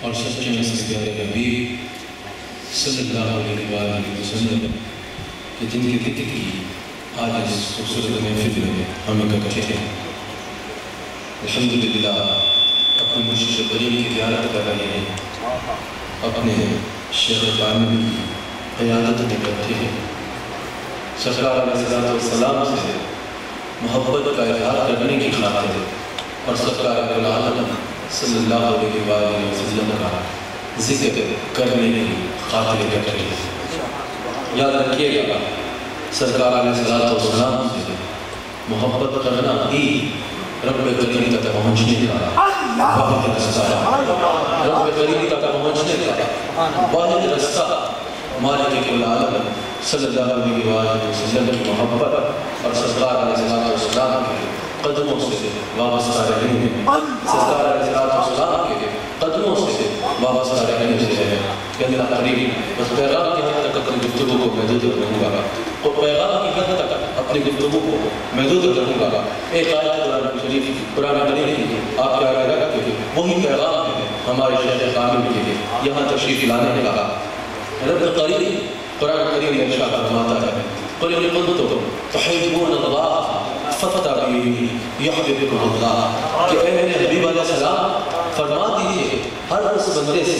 اور سچے میں سے پیارے حبیب صلی اللہ علیہ وآلہ وسلم کہ جن کی ذکر کی آج اس خوبصورت محفل میں ہم اکٹھے ہیں۔ الحمدللہ اپنے مرشد کریم کی زیارت کر رہے ہیں۔ اپنے شیخ کامل کی قیادت میں کرتے ہیں۔ سرکار علیہ السلام سے محبت کا اظہار کرنے کی خاطر اور سرکار العالم صلی اللہ علیہ وآلہ وسلم کا ذکر کرنے کی خاطر کر رہے ہیں یاد رکھیے گا، سرکار علیہ السلام سے محبت کرنا ہی رب کریم تک پہنچنے کا واحد رستہ ہے۔ رب کریم تک پہنچنے کا واحد رستہ مالک العالم صلی اللہ علیہ وآلہ وسلم کی محبت اور سرکار علیہ السلام کے قدموں سے وابستہ رہنے میں سرکار علیہ السلام کے قدموں سے وابستہ رہنے سے یعنی ہے کہ اللہ قریب اس پیغام کی حد تک اپنی گفتگو کو محدود رہوں گا۔ اور پیغام کی حد تک اپنی گفتگو کو محدود رہوں گا۔ ایک آیت قرآن شریف قرآن کریم کی آپ کے آگے رکھ کے وہی پیغام ہے ہمارے شیخ کامل کے لیے۔ یہاں تشریف لانے کا رب قریب قرآن کریم ارشاد فرماتا ہے۔ قل ان کنتم تحبون اللہ۔ فتبعونی یحببکم اللہ، کہ اے میرے حبیب علیہ السلام، فرما دیجیے، ہر اس بندے سے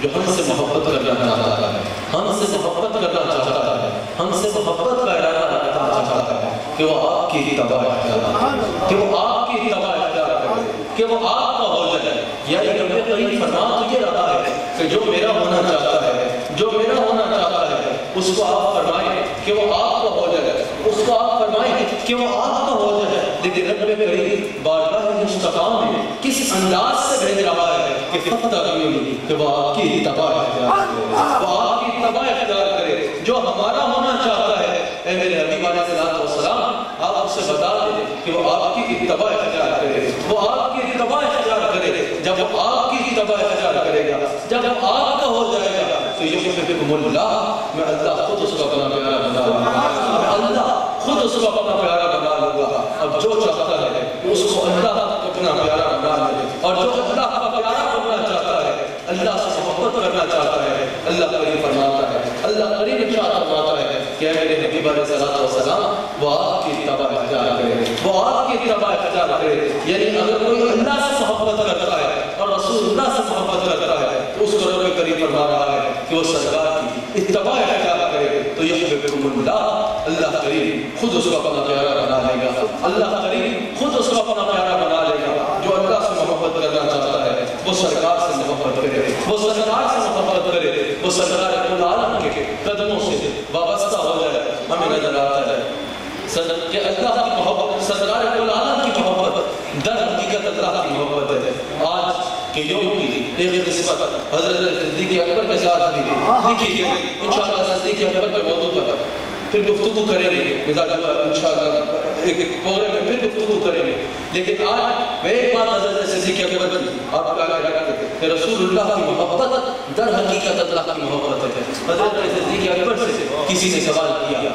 جو ہم سے محبت کرنا چاہتا ہے، ہم سے محبت کرنا چاہتا ہے، ہم سے محبت کا ارادہ رکھنا چاہتا ہے، کہ وہ آپ کی اتباع اختیار کرے کہ وہ آپ کی اتباع اختیار کرے کہ وہ آپ کا ہو جائے یا یعنی رب کریم فرما تو یہ رہا ہے کہ جو میرا ہونا چاہتا ہے، جو میرا ہونا چاہتا ہے، اس کو آپ فرمائیں کہ وہ آپ کا ہو جائے اس کو آپ فرمائیں کہ وہ آپ کا ہو جائے لیکن رب کریم بارگاہ مصطفیٰ میں کس انداز سے بھیج رہا ہے کہ فتح کریم کہ وہ آپ کی اتباع اختیار کرے وہ آپ کی اتباع اختیار کرے جو ہمارا ہونا چاہتا ہے اے میرے حبیب علیہ السلام آپ اس سے بتا دیں کہ وہ آپ کی اتباع اختیار کرے وہ آپ کی اتباع اختیار کرے جب وہ آپ کی اتباع اختیار کرے گا جب وہ آپ کا ہو جائے گا تو یہ فکرکم اللہ میں اللہ خود اس کو اپنا پیارا بنا لوں گا اللہ خود اس کو اپنا پیارا بنا لوں گا اب جو چاہتا ہے اس کو اللہ اپنا پیارا بنا لے اور جو اللہ کا پیارا بننا چاہتا ہے اللہ سے محبت کرنا چاہتا ہے اللہ کریم فرماتا ہے اللہ کریم ارشاد فرماتا ہے کہ میرے حبیب علیہ السلام وہ آپ کی اتباع اختیار کرے وہ آپ کی اتباع اختیار کرے یعنی اگر کوئی اللہ سے محبت کرتا ہے اور رسول اللہ سے محبت کرتا ہے تو اس کو رب کریم فرما رہا ہے کہ وہ سرکار کی اتباع اختیار کرے تو یحببکم اللہ اللہ کریم خود اس کو اپنا پیارا بنا لے گا۔ اللہ کریم خود اس کو اپنا پیارا بنا لے گا۔ جو اللہ سے محبت کرنا چاہتا ہے، وہ سرکار سے محبت کرے۔ وہ سرکار سے محبت کرے۔ وہ سرکار کل عالم کے قدموں سے وابستہ ہو جائے۔ ہمیں نظر آتا ہے۔ کہ اللہ کی محبت، سرکار کل عالم کی محبت در حقیقت اللہ کی محبت ہے۔ آج کے یوم کی ایک نسبت حضرت صدیق اکبر کے ساتھ بھی۔ دیکھیے، انشاءاللہ صدیق اکبر کے موضوع پر۔ پھر گفتگو کریں گے۔ مزاج انشاءاللہ ایک پروگرام میں پھر گفتگو کریں گے۔ لیکن آج میں ایک بات حضرت صدیق اکبر کی آپ کا آگے رکھتے کہ رسول اللہ کی محبت در حقیقت اللہ کی محبت ہے۔ حضرت صدیق اکبر سے کسی نے سوال کیا۔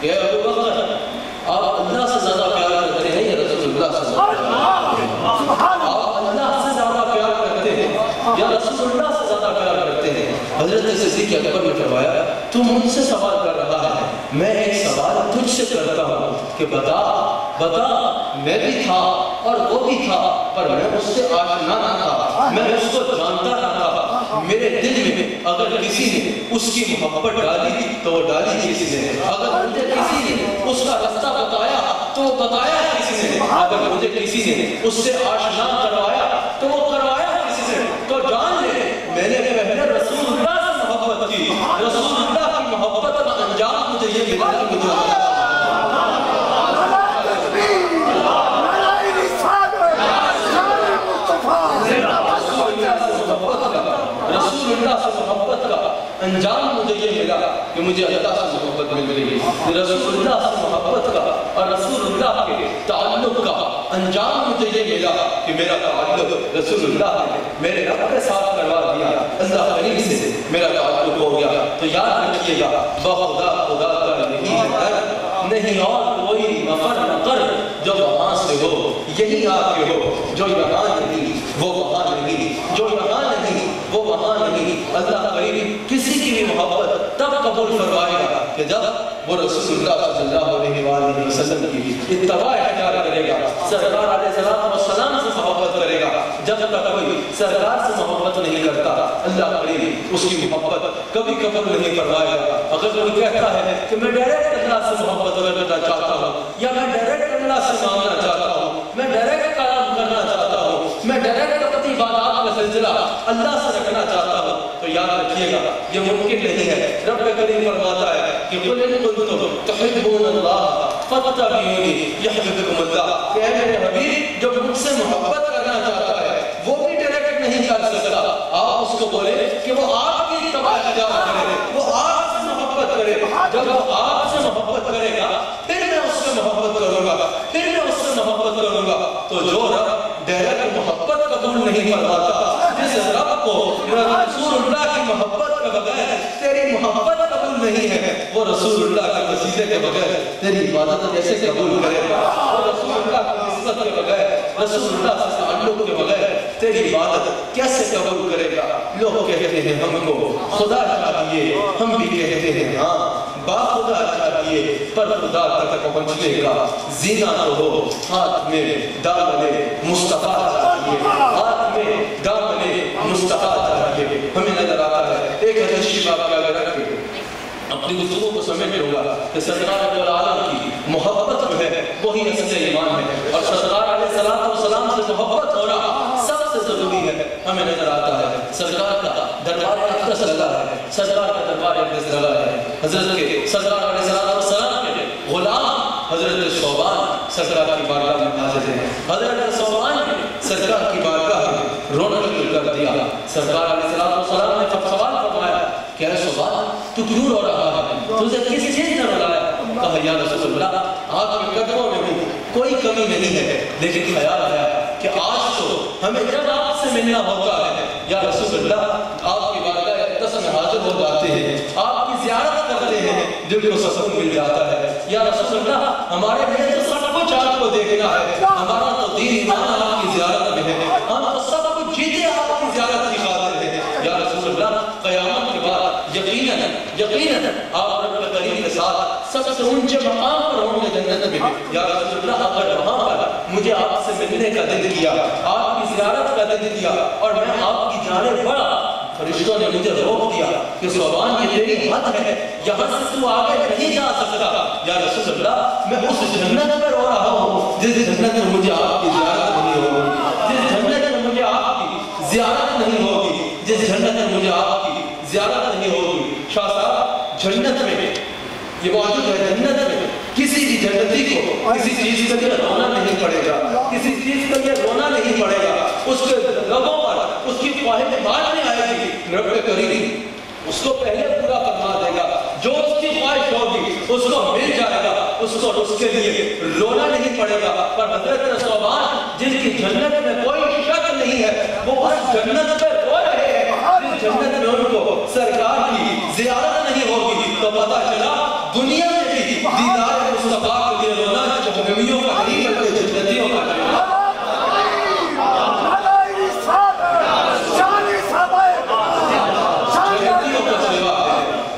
کہ ابو بکر آپ اللہ سے زیادہ پیار کرتے ہیں یا رسول اللہ سے زیادہ کرتے آپ اللہ سے زیادہ پیار کرتے ہیں یا رسول اللہ سے زیادہ پیار کرتے ہیں؟ حضرت صدیق اکبر نے فرمایا تو مجھ سے سوال میں ایک سوال تجھ سے کرتا ہوں کہ بتا بتا، میں بھی تھا اور وہ بھی تھا، پر میں اس سے آشنا نہ تھا، میں اس کو جانتا نہ تھا۔ میرے دل میں اگر کسی نے اس کی محبت ڈالی تھی تو وہ ڈالی کسی نے۔ اگر مجھے کسی نے اس کا رستہ بتایا تو وہ بتایا کسی نے۔ اگر مجھے کسی نے اس سے آشنا کروایا تو وہ کروایا کسی نے تو جان لے میں نے پہلے رسول اللہ سے محبت کی رسول اللہ کی محبت کا انجام مجھے یہ ملا کہ مجھے رسول اللہ سے محبت کا انجام مجھے یہ ملا کہ مجھے اللہ سے محبت مل گئی رسول اللہ سے محبت کا اور رسول اللہ کے تعلق کا انجام مجھے یہ ملا کہ میرا تعلق رسول اللہ نے میرے رب کے ساتھ کروا دیا۔ اللہ کریم سے میرا تعلق ہو گیا۔ تو یاد رکھیے گا بخدا خدا کا نہیں ہے نہیں اور کوئی مفر نقر جو وہاں سے ہو، یہی آ کے ہو۔ جو یہاں نہیں وہ وہاں نہیں۔ جو یہاں نہیں، وہ وہاں نہیں۔ اللہ کریم کسی کی بھی محبت تب قبول فرمائے گا کہ جب وہ رسول اللہ صلی اللہ علیہ وآلہ وسلم کی اتباع اختیار کرے گا، سرکار علیہ السلام سے محبت کرے گا۔ جب تک کوئی سرکار سے محبت نہیں کرتا، اللہ کریم اس کی محبت کبھی قبول نہیں فرمائے گا۔ اگر کوئی کہتا ہے کہ میں ڈائریکٹ اللہ سے محبت کرنا چاہتا ہوں یا میں ڈائریکٹ اللہ سے مانگنا چاہتا ہوں عبادات کا سلسلہ اللہ سے رکھنا چاہتا ہوں، تو یاد رکھیے گا، یہ ممکن نہیں ہے۔ رب کریم فرماتا ہے کہ قل ان کنتم تحبون اللہ فتبعونی یحببکم اللہ۔ کہ اے میرے حبیب، جو مجھ سے محبت کرنا چاہتا ہے، وہ بھی ڈائریکٹ نہیں کر سکتا۔ آپ اس کو بولے کہ وہ آپ کی اتباع اختیار کرے، وہ آپ سے محبت کرے۔ جب وہ آپ سے محبت کرے گا، پھر میں اس سے محبت کروں گا، پھر میں اس سے محبت کروں گا۔ تو جو رب ڈائریکٹ محبت قبول نہیں فرماتا رسول اللہ کی محبت کے بغیر تیری محبت قبول نہیں ہے۔ وہ رسول اللہ کے وسیلے کے بغیر تیری عبادت کیسے قبول کرے؟ گا وہ رسول اللہ کی نسبت کے بغیر، رسول اللہ سے تعلق کے بغیر تیری عبادت کیسے قبول کرے گا؟ لوگ کہتے ہیں ہم کو خدا چاہیے ہم بھی کہتے ہیں ہاں با خدا چاہیے پر خدا تک پہنچنے کا زینہ تو ہو۔ ہاتھ میں دامن مصطفیٰ چاہیے ہاتھ میں دامن مصطفیٰ چاہیے ہمیں نظر آتا ہے۔ ایک حدیث شریف آپ کے آگے رکھ اپنی گفتگو کو سمیٹ لوں گا کہ سرکار علیہ العالم کی محبت جو ہے، وہی اصل ایمان ہے۔ اور سرکار علیہ السلام و سلام سے محبت ہونا سب سے ضروری ہے۔ ہمیں نظر آتا ہے سرکار کا دربار اقدس لگا ہے۔ سرکار کا دربار اقدس لگا ہے۔ حضرت کے سرکار علیہ السلام و سلام کے غلام حضرت صوبان سرکار کی بارگاہ میں حاضر ہیں۔ حضرت صوبان سرکار کی بارگاہ میں رونا شروع کر دیا سرکار علیہ السلام نے جب سوال فرمایا کہ اے صوبان تو کیوں رو رہا ہے؟ تجھے کس چیز نے رلایا کہا، یا رسول اللہ آپ کے قدموں میں ہوں، کوئی کمی نہیں ہے۔ لیکن خیال آیا کہ آج تو ہمیں جب آپ سے ملنا ہوتا ہے، یا رسول اللہ، آپ کی بارگاہ اقدس میں حاضر ہو جاتے ہیں، آپ کی زیارت کرتے ہیں دل کو سکون مل جاتا ہے۔ یا رسول اللہ، ہمارے لیے تو سب کچھ آپ کو دیکھنا ہے، ہمارا تو دین ایمان آپ کی زیارت میں ہے۔ ہم تو سب یقیناً یقیناً آپ رب کریم کے ساتھ سب سے اونچے مقام پر ہوں گے جنت میں یا رسول اللہ اگر وہاں پر مجھے آپ سے ملنے کا دل کیا، آپ کی زیارت کا دل کیا، اور میں آپ کی جانب بڑا۔ فرشتوں نے مجھے روک دیا کہ صوبان یہ تیری حد ہے، یہاں سے تو آگے نہیں جا سکتا۔ یا رسول اللہ، میں اس جنت میں رو رہا ہوں، جس جنت میں مجھے آپ کی زیارت نہیں ہوگی۔ جس جنت میں مجھے آپ کی زیارت نہیں ہوگی، جس جنت میں مجھے آپ کی زیارت نہیں ہوگی۔ شاہ صاحب جنت میں یہ موجود ہے جنت میں کسی بھی جنتی کو کسی چیز کے لیے رونا نہیں پڑے گا۔ کسی چیز کے لیے رونا نہیں پڑے گا۔ اس کے لبوں پر، اس کی خواہش بعد میں آئے گی۔ رب کریم اس کو پہلے پورا فرما دے گا۔ جو اس کی خواہش ہوگی، اس کو مل جائے گا۔ اس کو اس کے لیے رونا نہیں پڑے گا۔ پر حضرت صوبان جن کی جنت میں کوئی شک نہیں ہے، وہ اس جنت پہ جنت میں ان کو سرکار کی زیارت نہیں ہوگی تو پتا چلا دنیا میں بھی دیدار مصطفیٰ کے لیے رونا جہنمیوں کا نہیں بلکہ جنتیوں کا ہے۔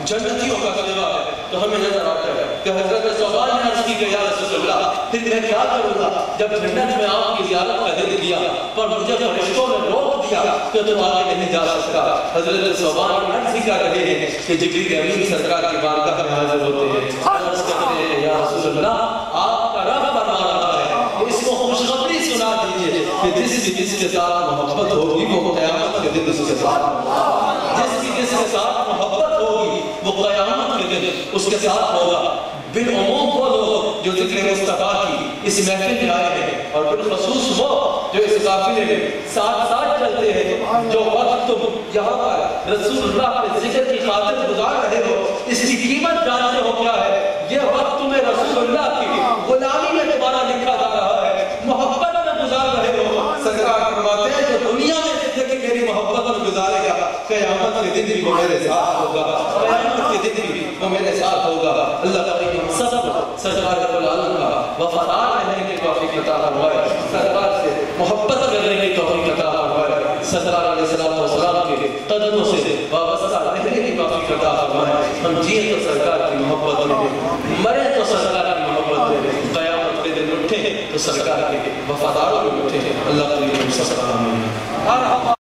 جنتیوں کا ہے تو ہمیں نظر آتا ہے کہ حضرت نے عرض کی کہ یا رسول اللہ، پھر میں کیا کروں گا؟ جب جنت میں آپ کی زیارت کا دل دیا، پر مجھے فرشتوں نے روک دیا کہ تم آگے نہیں جا سکتا؟ حضرت صوبان عرض ہی کر رہے ہیں کہ جبریل امین سرکار کی بارگاہ میں حاضر ہوتے ہیں؟ عرض کرتے ہیں، یا رسول اللہ، آپ کا رب فرما رہا ہے، اس کو خوشخبری سنا دیجیے کہ جس کی جس کے ساتھ محبت ہوگی، وہ قیامت کے دن اس کے ساتھ جس کی جس کے ساتھ محبت ہوگی، وہ قیامت کے دن اس کے ساتھ ہوگا۔ بالعموم وہ لوگ جو ذکر مصطفیٰ کی اس محفل میں آئے ہیں اور بالخصوص وہ جو اس قافلے میں ساتھ ساتھ چلتے ہیں، جو وقت تم یہاں پر رسول اللہ کے ذکر کی خاطر گزار رہے ہو، اس کی قیمت جانتے ہو کیا ہے؟ یہ وقت تمہیں رسول اللہ کی غلامی میں تمہارا لکھا جا رہا ہے، محبت میں گزار رہے ہو۔ سرکار فرماتے ہیں، جو دنیا میں زندگی میری محبت میں گزارے گا قیامت کے دن بھی وہ میرے ساتھ ہوگا۔ قیامت کے دن بھی وہ میرے ساتھ ہوگا۔ اللہ تعالی ہم سب کو سرکار رب العالم کا وفادار رہنے کی توفیق عطا فرمائے۔ سرکار سے محبت کرنے کی توفیق عطا فرمائے۔ سرکار علیہ السلام کے قدموں سے وابستہ رہنے کی توفیق عطا فرمائے۔ ہم جیے تو سرکار کی محبت میں مرے تو سرکار کی محبت میں قیامت کے دن اٹھے تو سرکار کے وفاداروں میں اٹھے۔ اللہ تعالی ہم سب کا آمین